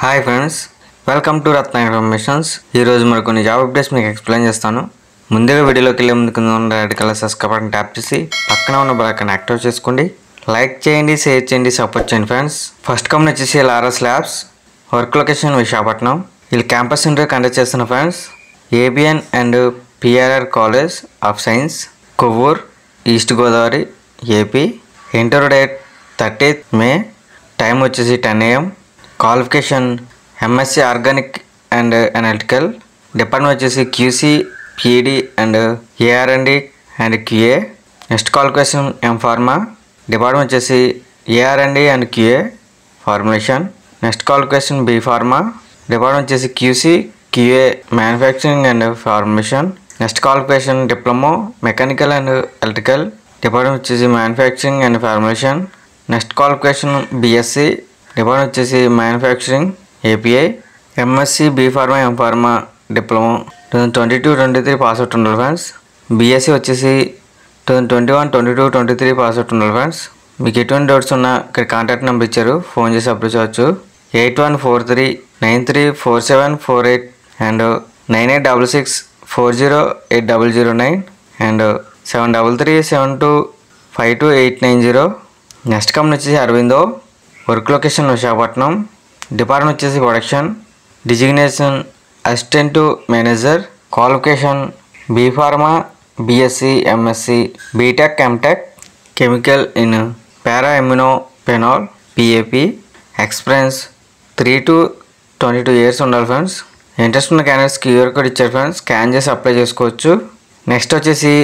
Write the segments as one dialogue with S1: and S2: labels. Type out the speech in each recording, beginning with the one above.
S1: Hi friends welcome to Ratna informations ఈరోజు మరి కొన్ని జాబ్ అప్డేట్స్ మీకు ఎక్స్ప్లెయిన్ చేస్తాను. ముందుగా వీడియోలోకి వెళ్ళే ముందు కింద ఉన్న red colour subscribe button tap చేసి పక్కన ఉన్న బటన్ యాక్టివ్ చేసుకోండి. లైక్ చేయండి షేర్ చేయండి సపోర్ట్ చేయండి ఫ్రెండ్స్ ఫస్ట్ కంపెనీ వచ్చేసి Laurus labs work location Visakhapatnam వీళ్ళు క్యాంపస్ ఇంటర్వ్యూ కండక్ట్ చేస్తున్న friends A B N and P R R college of science Kovvur East Godavari A P interview date thirtieth May time వచ్చేసి ten A M qualification M Sc organic and analytical department వచ్చేసి Q C P E D and A R M D and Q A next qualification M pharma department వచ్చేసి A R M D and Q A formulation next qualification B pharma department వచ్చేసి Q C Q A manufacturing and formation next qualification diploma mechanical and electrical department వచ్చేసి manufacturing and formation next qualification B Sc department వచ్చేసి manufacturing A P I M Sc B pharma M pharma diploma two thousand twenty two twenty three pass out ఉండాలి friends BSc వచ్చేసి two thousand twenty one twenty two twenty three pass out ఉండాలి friends మీకు ఎటువంటి doubts ఉన్నా ఇక్కడ contact number ఇచ్చారు. Phone చేసి approach అవ్వచ్చు. Eight one four three nine three four seven four eight and nine eight double six four zero eight double zero nine and seven double three seven two five two eight nine zero next company వచ్చేసి Aurobindo work location Visakhapatnam. Department వచ్చేసి production. Designation assistant manager. Qualification B pharma B Sc M Sc B Tech M Tech chemical in para amino phenol P A P experience three to twenty two years ఉండాలి friends. Interest ఉన్న candidates QR code ఇచ్చారు friends. Scan చేసి apply చేసుకోవచ్చు. Next వచ్చేసి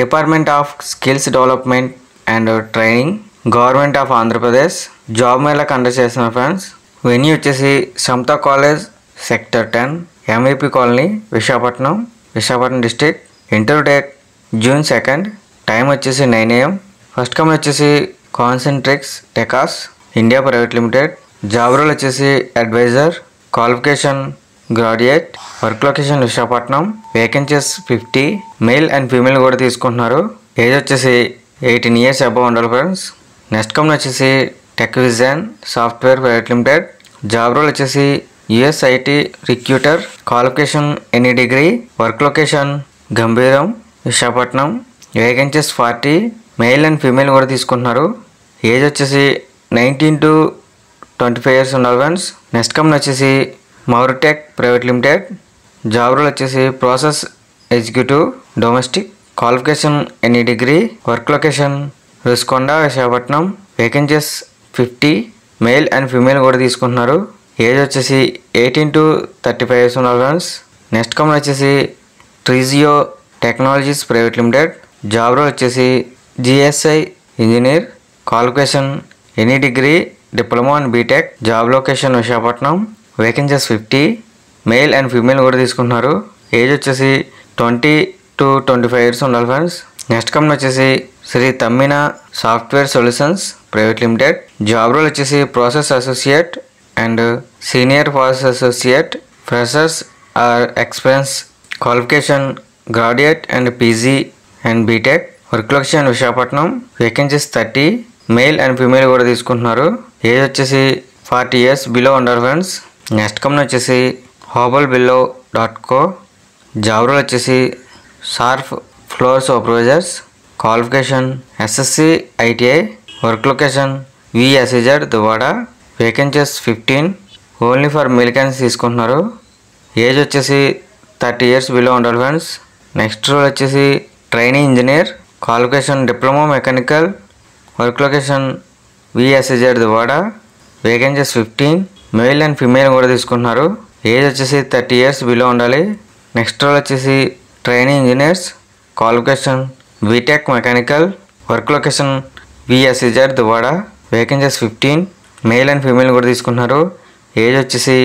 S1: department of skills development and training. Government of Andhra Pradesh. Job mela conduct చేసిన friends venue వచ్చేసి Samata college sector ten M A P colony Visakhapatnam Visakhapatnam district inter date June second time వచ్చేసి nine A M first company వచ్చేసి Concentrix టెకాస్ India private limited job role వచ్చేసి advisor qualification graduate work location Visakhapatnam vacancies fifty male and female కూడా తీసుకుంటున్నారు age వచ్చేసి eighteen years above ఉండాలి friends next company వచ్చేసి tech vision software private limited. Job role వచ్చేసి U S I T recruiter qualification any degree? Work location? Gambhiram. Visakhapatnam. Vacancies forty. Male and female కూడా తీసుకుంటున్నారు. Age వచ్చేసి nineteen to twenty five years ఉండాలి friends next company వచ్చేసి Mouritech private limited. Job role వచ్చేసి process executive domestic. Qualification any degree? Work location? Rushikonda Visakhapatnam. Vacancies fifty male and female కూడా తీసుకుంటున్నారు. Age వచ్చేసి eighteen to thirty five years ఉన్నారు friends. Next company వచ్చేసి Trigeo technologies private limited. Job role వచ్చేసి G S I engineer. Qualification any degree diploma and B Tech. Job location Visakhapatnam. Vacancies fifty. Male and female కూడా తీసుకుంటున్నారు. Age వచ్చేసి twenty to twenty five years ఉండాలి friends. Next company వచ్చేసి Shri Tammina software solutions private limited. Job role వచ్చేసి process associate and senior process associate freshers or experience qualification graduate and P G and B Tech. Work location Visakhapatnam. Vacancies thirty. Male and female కూడా తీసుకుంటున్నారు. Age వచ్చేసి forty years below under friends. Next company వచ్చేసి హోబల్ బిల్లో dot co. Job role వచ్చేసి shop floor supervisors. Qualification S S C I T I work location V S E Z Duvvada vacancies fifteen only for male cans తీసుకుంటున్నారు. Age వచ్చేసి thirty years below ఉండాలి friends. Next role వచ్చేసి training engineer qualification diploma mechanical work location V S E Z Duvvada vacancies fifteen male and female కూడా తీసుకుంటున్నారు. Age వచ్చేసి thirty years below ఉండాలి. Next role వచ్చేసి training engineers qualification B Tech mechanical work location V S E Z Duvvada vacancies fifteen male and female కూడా తీసుకుంటున్నారు. Age వచ్చేసి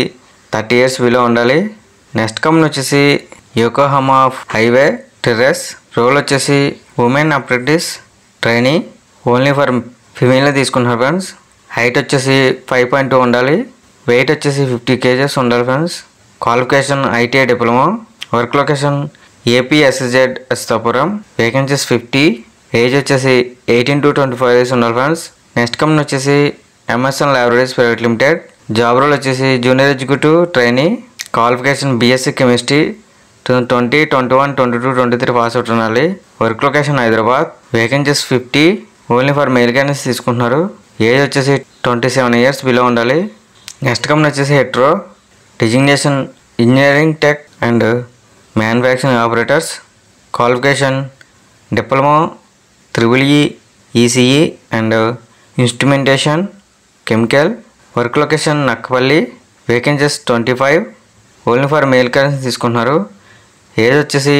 S1: thirty years below ఉండాలి. Next company వచ్చేసి యోకోహమా హైవే టెర్రస్ రోల్ వచ్చేసి women apprentice training only for female తీసుకుంటున్నారు friends height వచ్చేసి five point two ఉండాలి. Weight వచ్చేసి ఫిఫ్టీ కేజెస్ ఉండాలి friends qualification I T I diploma work location A P S S Z ఎస్తాపురం vacancies fifty age వచ్చేసి eighteen to twenty five years ఉండాలి friends next company వచ్చేసి M S N libraries private limited job role వచ్చేసి junior executive trainee qualification B Sc chemistry two twenty twenty one twenty two twenty three pass out ఉండాలి. Work location Hyderabad. Vacancies fifty only for male candidates తీసుకుంటున్నారు. Age వచ్చేసి twenty seven years below ఉండాలి. Next company వచ్చేసి Hetero designation engineering tech and manufacturing operators qualification diploma triple E ECE and instrumentation chemical work location Nakkapalli vacancies twenty five only for male candidates తీసుకుంటున్నారు. Age వచ్చేసి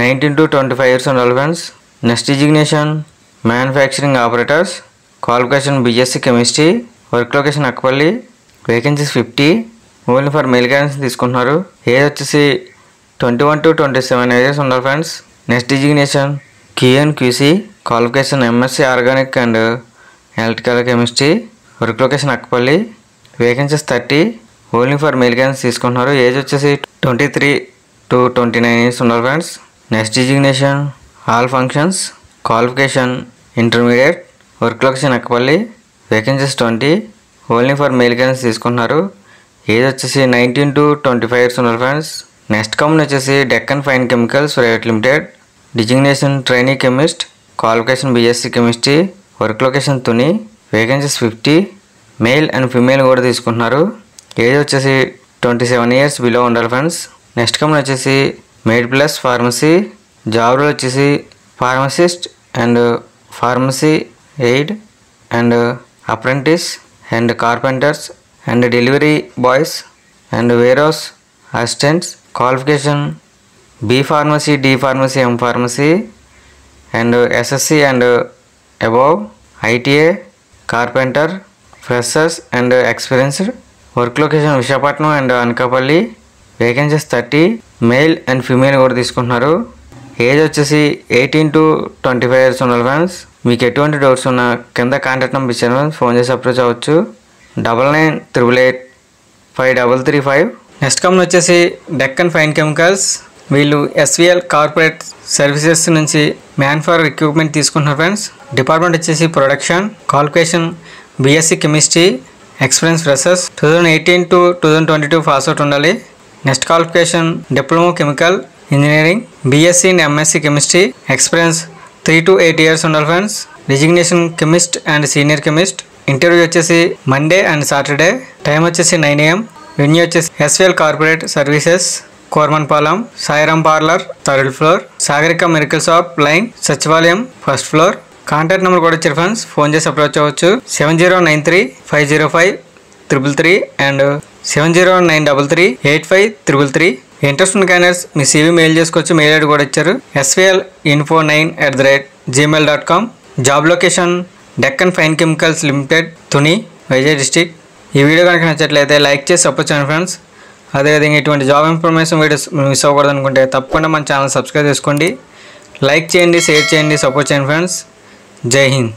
S1: nineteen to twenty five years ఉండాలి friends next designation manufacturing operators qualification BSc chemistry work location Akkapalli vacancies fifty only for male candidates తీసుకుంటున్నారు. Age వచ్చేసి twenty one to twenty seven ages ఉండాలి friends next designation QN QC qualification MSc organic and electrical chemistry work location Akkapalli vacancies thirty only for male cans తీసుకుంటున్నారు. Age వచ్చేసి twenty three to twenty nine years ఉండాలి friends next designation all functions qualification intermediate work location Akkapalli vacancies twenty only for male cans తీసుకుంటున్నారు. Age వచ్చేసి nineteen to twenty five years ఉన్నారు friends next company వచ్చేసి Deccan fine chemicals private limited designation trainee chemist qualification BSc chemistry work location Tuni vacancies fifty male and female కూడా తీసుకుంటున్నారు. Age వచ్చేసి twenty seven years below ఉండాలి friends next company వచ్చేసి made plus pharmacy జాబ్లో వచ్చేసి pharmacist and pharmacy aid and apprentice and carpenters and delivery boys and warehouse assistants qualification B pharmacy D pharmacy M pharmacy and SSC and above ITA carpenter freshers and experienced work location Visakhapatnam and Anakapalli. Vacancies thirty male and female కూడా తీసుకుంటున్నారు. Age వచ్చేసి eighteen to twenty five years ఉండాలి friends మీకు ఎటువంటి doubts ఉన్నా కింద contact number ఇచ్చాను phone చేసి అప్రోచ్ అవ్వచ్చు. Double nine triple eight five double three five next company వచ్చేసి డెక్కన్ ఫైన్ కెమికల్స్. వీళ్ళు ఎస్విఎల్ కార్పొరేట్ సర్వీసెస్ నుంచి మ్యాన్ ఫర్ ఎక్విప్మెంట్ తీసుకుంటున్నారు ఫ్రెండ్స్. డిపార్ట్మెంట్ వచ్చేసి production qualification BSc chemistry experience freshers two thousand eighteen to two thousand twenty two pass out ఉండాలి. Next qualification diploma chemical engineering BSc and MSc chemistry. Experience three to eight years ఉండాలి friends. Designation chemist and senior chemist. Interview వచ్చేసి Monday and Saturday. Time వచ్చేసి nine AM. Venue వచ్చేసి SVL corporate services Kormanpalem Sairam parlour third floor Sagarika medical shop line సచివాలయం first floor. Contact number కూడా వచ్చారు friends. Phone చేసి approach అవ్వచ్చు. Seven zero nine three five zero five triple three and seven zero nine double three eight five triple three. Interest ఉన్న క్యానర్స్ మీ CV mail చేసుకోవచ్చు. Mail ID కూడా ఇచ్చారు. SVL info nine at the rate Gmail dot com. Job location Deccan fine chemicals limited Tuni Vizag district ఈ video కనుక నచ్చట్లయితే like చేసి support చేయండి ఫ్రెండ్స్. అదేవిధంగా ఇటువంటి జాబ్ ఇన్ఫర్మేషన్ వీడియోస్ మిస్ అవ్వకూడదు అనుకుంటే తప్పకుండా మన ఛానల్ సబ్స్క్రైబ్ చేసుకోండి. లైక్ చేయండి షేర్ చేయండి సపోర్ట్ చేయండి ఫ్రెండ్స్. జై హింద్.